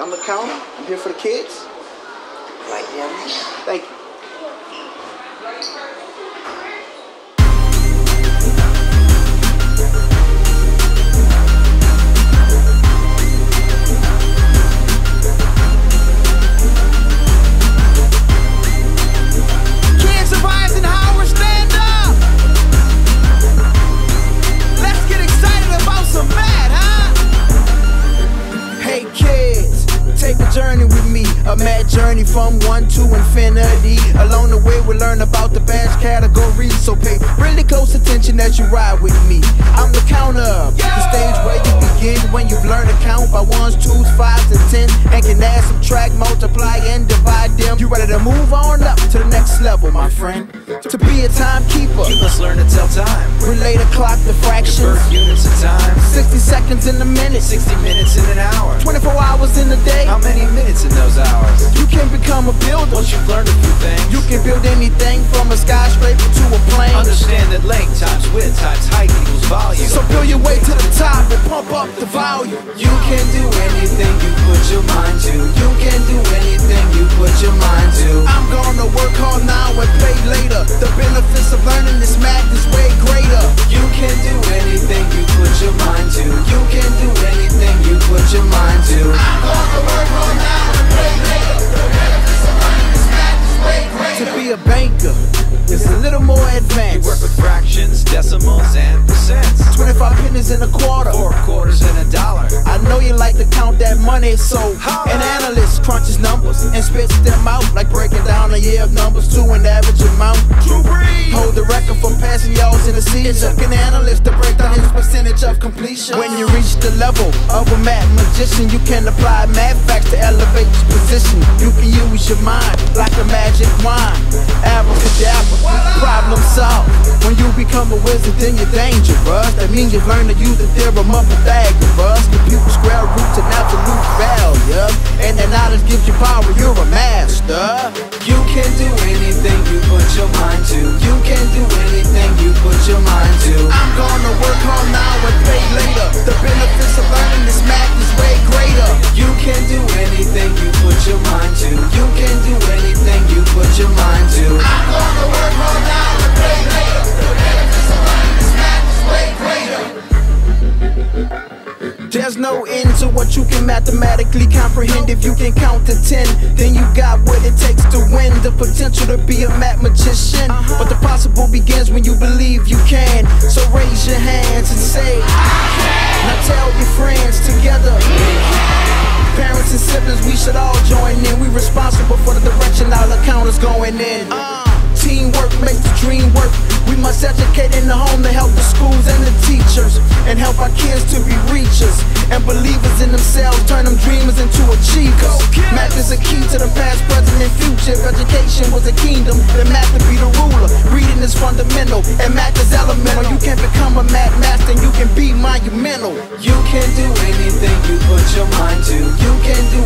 I'm the counter. I'm here for the kids. Right there. Thank you. Infinity. Along the way, we'll learn about the badge categories. So pay really close attention as you ride with me. I'm the counter, the stage where you when you've learned to count by ones, twos, fives, and tens. And can add, subtract, multiply, and divide them. You ready to move on up to the next level, my friend? To be a timekeeper, You must learn to tell time. relate a clock to fractions. Convert units of time. 60 seconds in a minute, 60 minutes in an hour. 24 hours in a day. How many minutes in those hours? You can become a builder. Once you've learned a few things, You can build anything from a skyscraper to a plane. understand that length times width times height equals volume. So build your way to the top and pump up the volume. You can do anything you put your mind to. You can do anything you put your mind to. I'm gonna work hard now and play later. The benefits of learning this math is way greater. You can do anything you put your mind to. You can do anything you put your mind to. I'm gonna work hard now and play later. The benefits of learning this math is way greater. To be a banker is a little more advanced. You work with fractions, decimals, and percents. 25 pennies in a quarter. Four quarters in a dollar. I know you like to count that money, so Holla. an analyst crunches numbers and spits them out like breaking down a year of numbers to an average amount. Hold the record for passing y'alls in the season. It took an analyst to break down his percentage of completion. When you reach the level of a math magician, you can apply math facts to elevate your position. You can use your mind like a magic wand. Abracadabra, problem solved. When you become a wizard, then you're dangerous. That means you've learned to use the theorem of Pythagoras. Compute square roots and absolute values. And that knowledge gives you power, you're a master. You can do anything you put your mind to. You can do anything you put your mind to. I'm gonna work hard now and pay later. The benefits of learning this math is way greater. You can do anything you put your mind to. You can no end to what you can mathematically comprehend. If you can count to ten, then you got what it takes to win. The potential to be a math magician. But the possible begins when you believe you can. So raise your hands and say, I can. Now tell your friends together. Parents and siblings, we should all join in. We responsible for the direction our account is going in. Uh, teamwork makes the dream work. We must educate in the home to help the schools and the teachers and help our kids to be reachers and believers in themselves. Turn them dreamers into achievers. Math is a key to the past, present, and future. If education was a kingdom, then math would be the ruler. Reading is fundamental and math is elemental. You can become a math master and you can be monumental. You can do anything you put your mind to. You can do